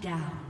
Down.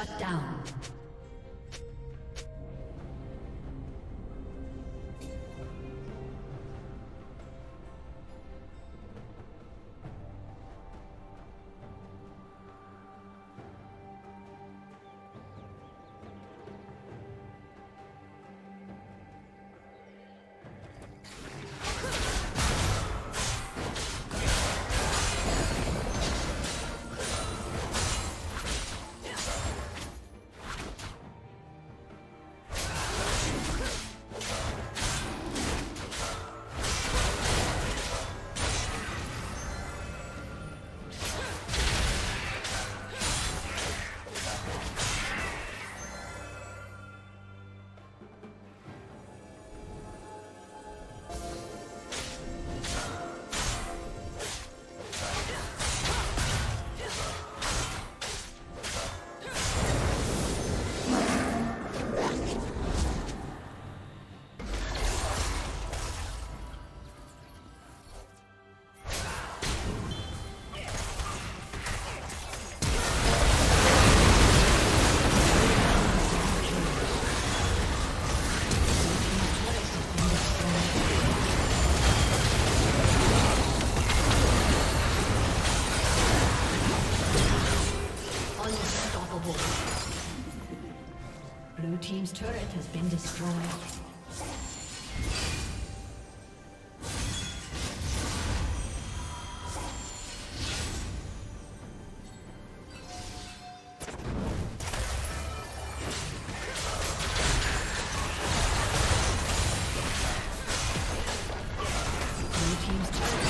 Shut down. destroyed. Blue team's turret.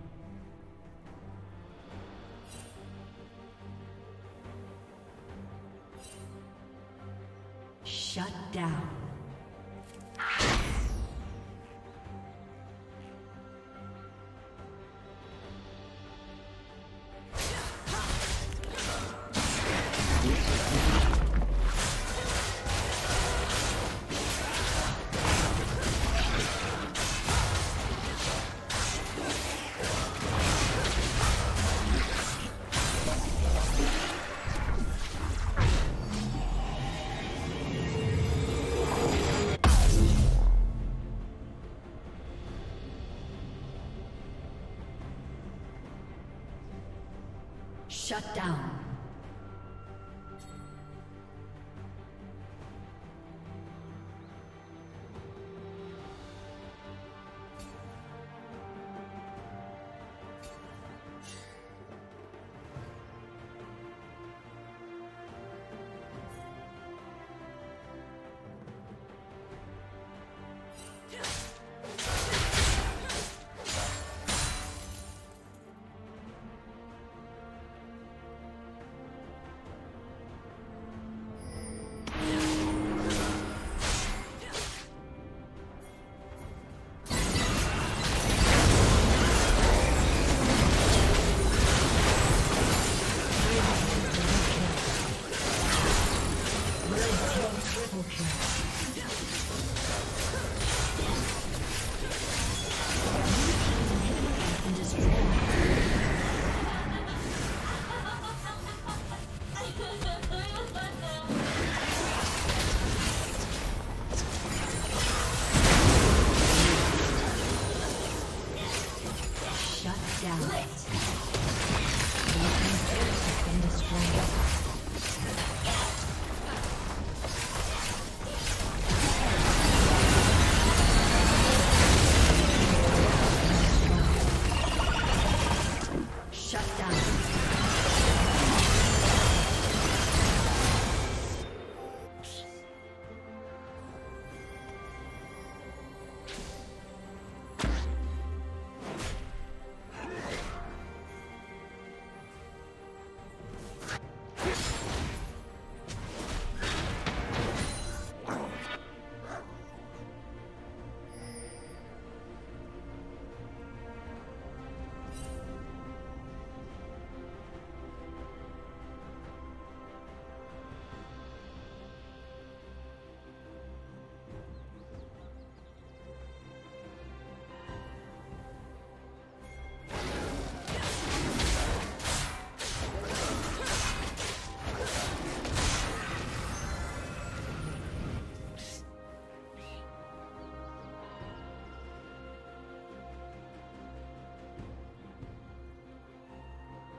Shut down.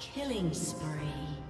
Killing spree.